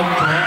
Tagalog po.